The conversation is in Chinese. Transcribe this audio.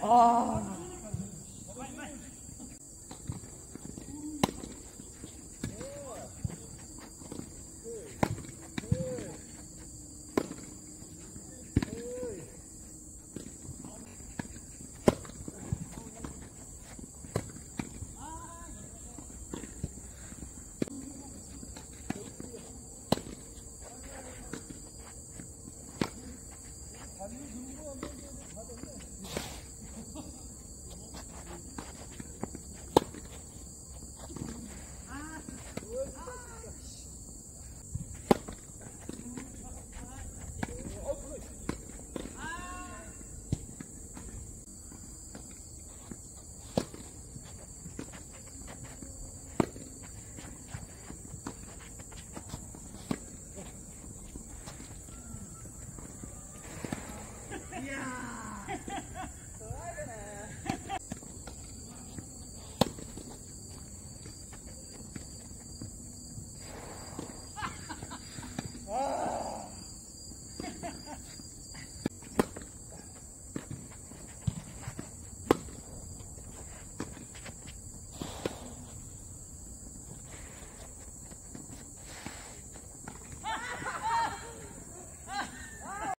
哦。